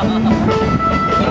これ。